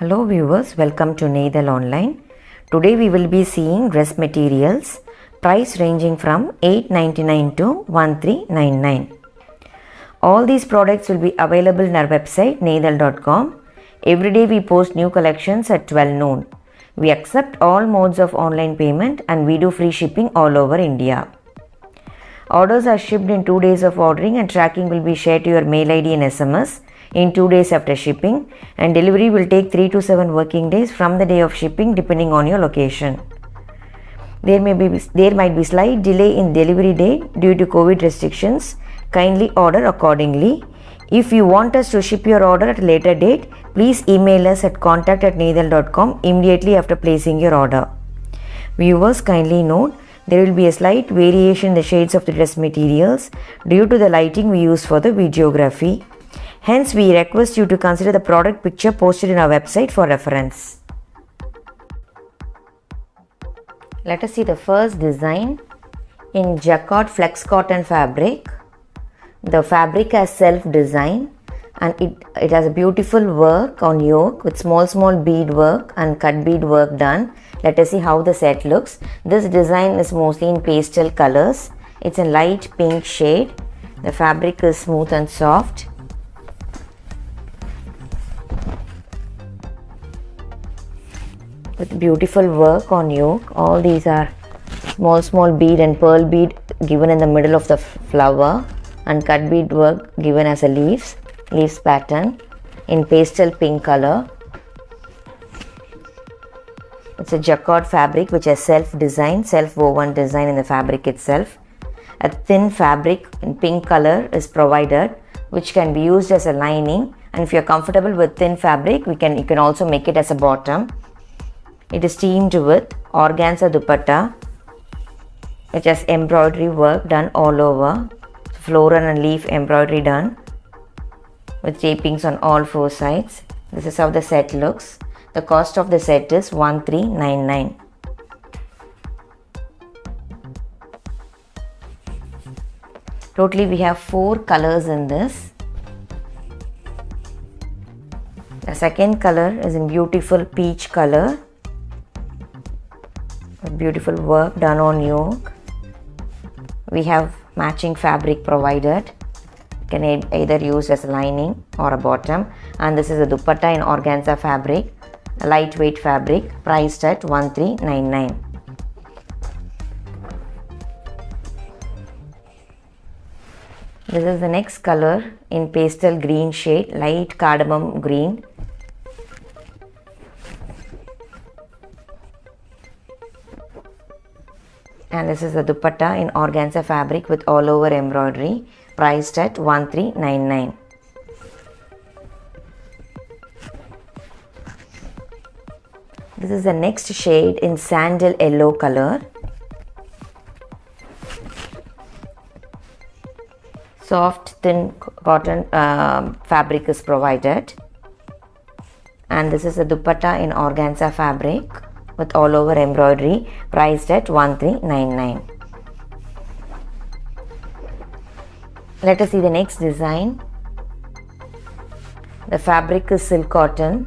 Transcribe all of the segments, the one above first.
Hello viewers, welcome to Neidhal Online. Today we will be seeing dress materials, price ranging from 899 to 1399. All these products will be available in our website neidhal.com. Every day we post new collections at 12 noon. We accept all modes of online payment and we do free shipping all over India. Orders are shipped in 2 days of ordering and tracking will be shared to your mail ID and SMS in 2 days after shipping and delivery will take 3 to 7 working days from the day of shipping depending on your location. There may be there might be slight delay in delivery date due to COVID restrictions. Kindly order accordingly. If you want us to ship your order at a later date, please email us at contact at immediately after placing your order. Viewers kindly note there will be a slight variation in the shades of the dress materials due to the lighting we use for the videography. Hence, we request you to consider the product picture posted in our website for reference. Let us see the first design in jacquard flex cotton fabric. The fabric has self design and it, it has a beautiful work on yoke with small small bead work and cut bead work done. Let us see how the set looks. This design is mostly in pastel colors. It's a light pink shade. The fabric is smooth and soft. With beautiful work on yoke. All these are small small bead and pearl bead given in the middle of the flower and cut bead work given as a leaves leaves pattern in pastel pink color. It's a jacquard fabric which is self design, self woven design in the fabric itself. A thin fabric in pink color is provided which can be used as a lining and if you're comfortable with thin fabric we can you can also make it as a bottom it is teamed with organza dupatta which has embroidery work done all over, floral and leaf embroidery done with tapings on all four sides. This is how the set looks. The cost of the set is 1399. Totally we have four colors in this. The second color is in beautiful peach color beautiful work done on yoke we have matching fabric provided. Can either use as lining or a bottom. And this is a dupatta in organza fabric a lightweight fabric priced at 1399 this is the next color in pastel green shade light cardamom green and this is the dupatta in organza fabric with all over embroidery priced at 1399 this is the next shade in sandal yellow color. Soft thin cotton uh, fabric is provided. And this is a dupatta in organza fabric with all over embroidery priced at 1399 let us see the next design. The fabric is silk cotton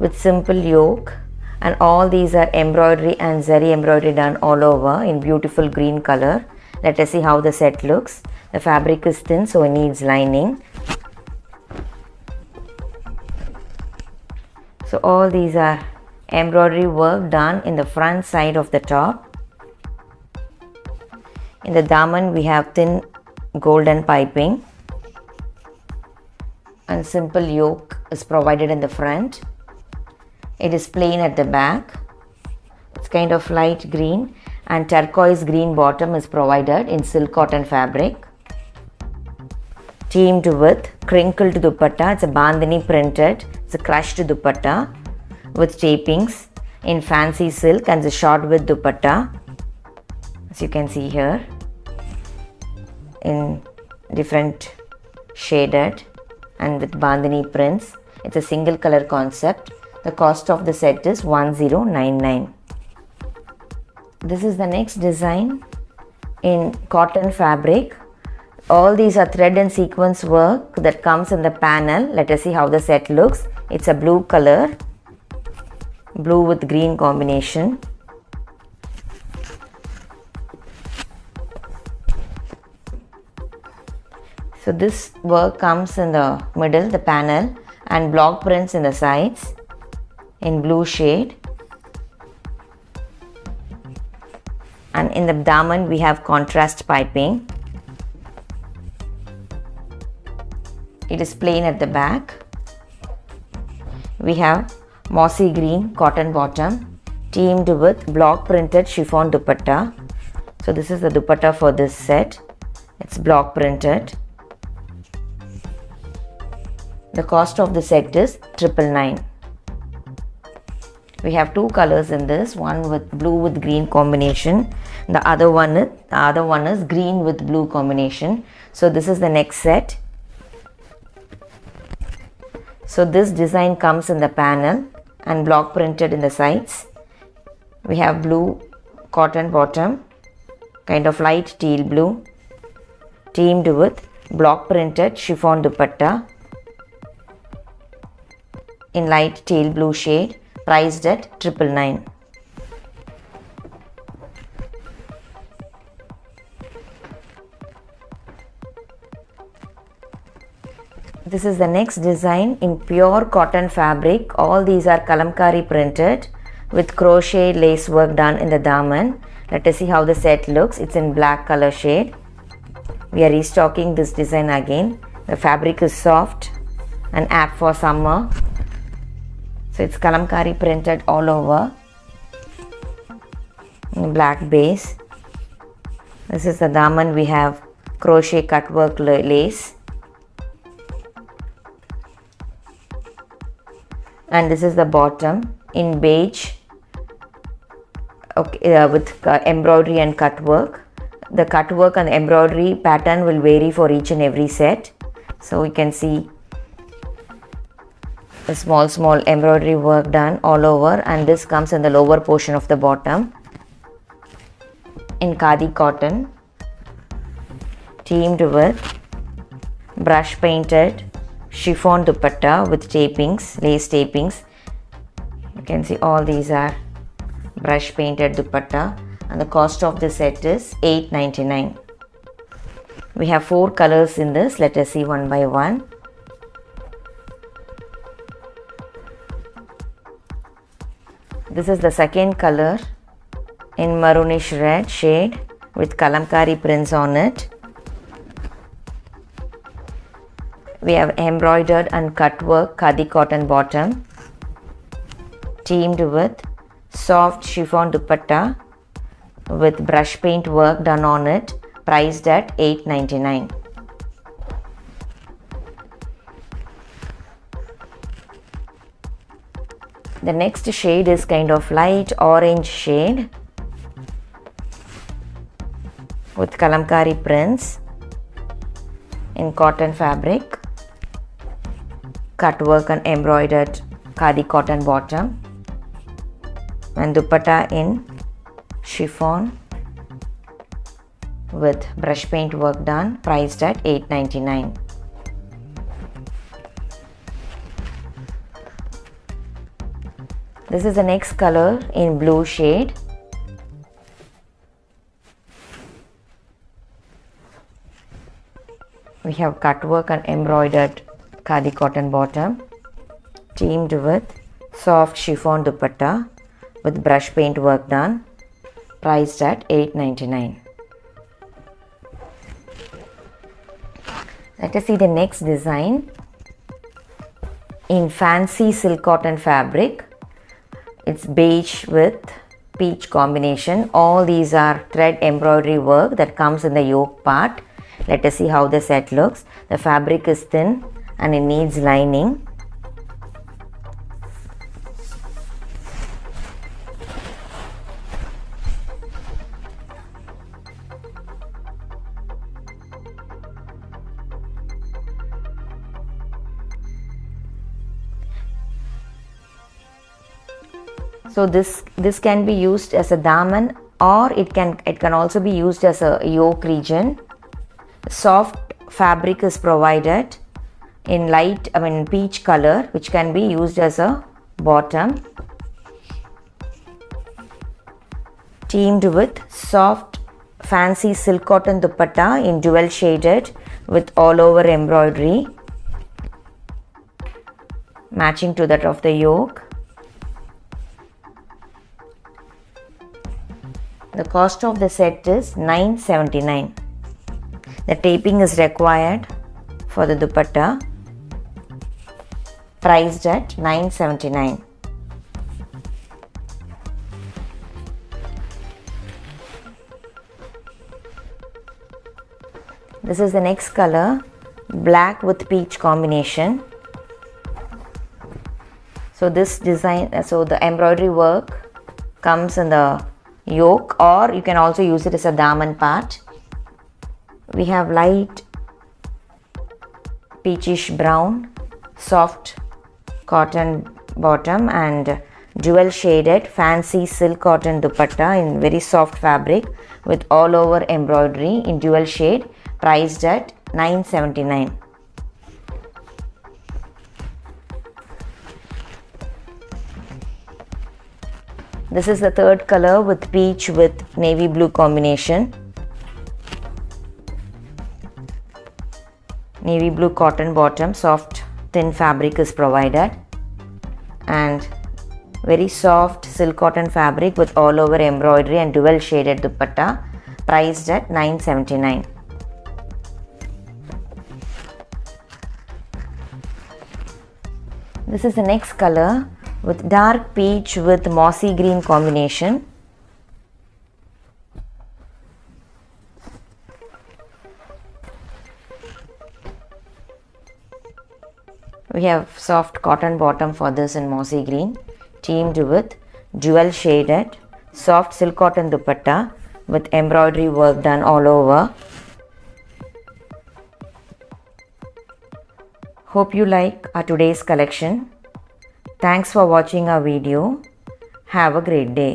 with simple yoke and all these are embroidery and zari embroidery done all over in beautiful green color. Let us see how the set looks. The fabric is thin so it needs lining. So all these are embroidery work done in the front side of the top. In the daman we have thin golden piping and simple yoke is provided in the front. It is plain at the back. It's kind of light green and turquoise green bottom is provided in silk cotton fabric. Teamed with crinkled dupatta. It's a bandhani printed. It's a crushed dupatta with tapings in fancy silk and the short with dupatta as you can see here in different shaded and with bandhani prints. It's a single color concept. The cost of the set is 1099 this is the next design in cotton fabric. All these are thread and sequence work that comes in the panel. Let us see how the set looks. It's a blue color blue with green combination. So this work comes in the middle the panel and block prints in the sides in blue shade. And in the daman we have contrast piping. It is plain at the back. We have mossy green cotton bottom teamed with block printed chiffon dupatta so this is the dupatta for this set it's block printed the cost of the set is triple nine. We have two colors in this, one with blue with green combination. The other one the other one is green with blue combination. So this is the next set. So this design comes in the panel and block printed in the sides. We have blue cotton bottom, kind of light teal blue, teamed with block printed chiffon dupatta in light teal blue shade priced at triple nine. This is the next design in pure cotton fabric. All these are kalamkari printed with crochet lace work done in the daman. Let us see how the set looks. It's in black color shade. We are restocking this design again. The fabric is soft and apt for summer so it's kalamkari printed all over in black base this is the daman we have crochet cut work lace and this is the bottom in beige. Okay uh, with uh, embroidery and cut work. The cut work and embroidery pattern will vary for each and every set. So we can see a small small embroidery work done all over. And this comes in the lower portion of the bottom. In khadi cotton teamed with brush painted chiffon dupatta with tapings lace tapings. You can see all these are brush painted dupatta. And the cost of the set is 8.99 we have four colors in this. Let us see one by one. This is the second color in maroonish red shade with kalamkari prints on it. We have embroidered and cut work khadi cotton bottom teamed with soft chiffon dupatta with brush paint work done on it priced at 8.99. the next shade is kind of light orange shade with kalamkari prints in cotton fabric cut work and embroidered khadi cotton bottom and dupatta in chiffon with brush paint work done priced at 8.99 This is the next color in blue shade. We have cut work and embroidered khadi cotton bottom teamed with soft chiffon dupatta with brush paint work done priced at 8.99 let us see the next design in fancy silk cotton fabric it's beige with peach combination. All these are thread embroidery work that comes in the yoke part. Let us see how the set looks. The fabric is thin and it needs lining. so this this can be used as a daman or it can it can also be used as a yoke region soft fabric is provided in light i mean peach color which can be used as a bottom teamed with soft fancy silk cotton dupatta in dual shaded with all over embroidery matching to that of the yoke. The cost of the set is 979. The taping is required for the dupatta priced at 979. This is the next color black with peach combination. So this design uh, so the embroidery work comes in the yoke or you can also use it as a daman part. We have light peachish brown soft cotton bottom and dual shaded fancy silk cotton dupatta in very soft fabric with all over embroidery in dual shade priced at 979 this is the third color with peach with navy blue combination. Navy blue cotton bottom soft thin fabric is provided and very soft silk cotton fabric with all over embroidery and dual shaded dupatta priced at 979 This is the next color with dark peach with mossy green combination. Have soft cotton bottom for this in mossy green teamed with dual shaded soft silk cotton dupatta with embroidery work done all over. Hope you like our today's collection. Thanks for watching our video. Have a great day.